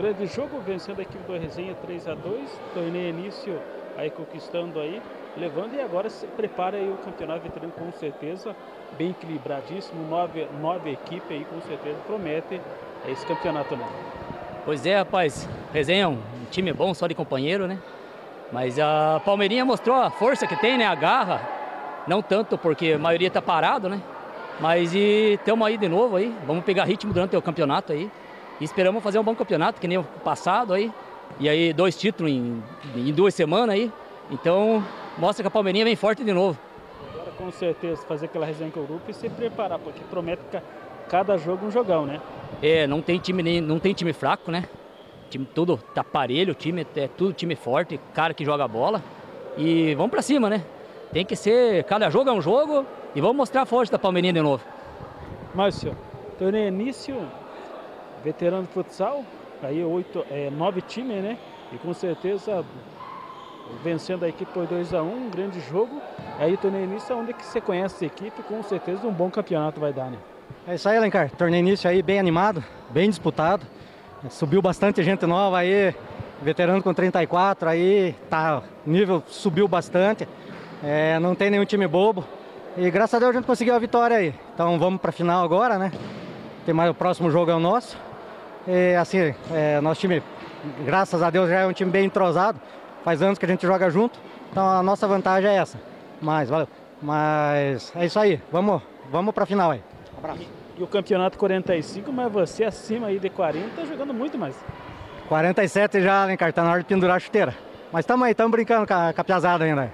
grande jogo, vencendo a equipe do Resenha 3 a 2 Torneio início aí conquistando aí, levando e agora se prepara aí o campeonato veterano com certeza, bem equilibradíssimo, nove, nove equipes aí com certeza promete esse campeonato não. Pois é, rapaz, Resenha é um time bom, só de companheiro, né? Mas a Palmeirinha mostrou a força que tem, né? A garra. Não tanto porque a maioria tá parado, né? Mas e estamos aí de novo aí. Vamos pegar ritmo durante o campeonato aí. E esperamos fazer um bom campeonato, que nem o passado aí. E aí, dois títulos em, em duas semanas aí. Então, mostra que a Palmeirinha vem forte de novo. Agora, com certeza, fazer aquela resenha com o grupo e se preparar, porque promete cada jogo um jogão, né? É, não tem time, não tem time fraco, né? time tudo tá parelho, o time é tudo time forte, cara que joga bola. E vamos para cima, né? Tem que ser, cada jogo é um jogo e vamos mostrar a força da Palmeirinha de novo. Márcio, torneio início, veterano de futsal, aí oito, é, nove times, né? E com certeza vencendo a equipe por 2 a 1 um, um grande jogo. Aí torneio início é onde que você conhece a equipe, com certeza um bom campeonato vai dar, né? É isso aí, Alencar. Torneio início aí bem animado, bem disputado. Subiu bastante gente nova aí, veterano com 34 aí, tá, nível subiu bastante. É, não tem nenhum time bobo. E graças a Deus a gente conseguiu a vitória aí. Então vamos para final agora, né? Tem mais o próximo jogo é o nosso. E assim, é, nosso time, graças a Deus, já é um time bem entrosado. Faz anos que a gente joga junto. Então a nossa vantagem é essa. Mas valeu. Mas é isso aí. Vamos, vamos para final aí. abraço. E o campeonato 45, mas você acima aí de 40, jogando muito mais. 47 já, né, cara? Tá na hora de pendurar a chuteira. Mas estamos aí, estamos brincando com a, com a piazada ainda.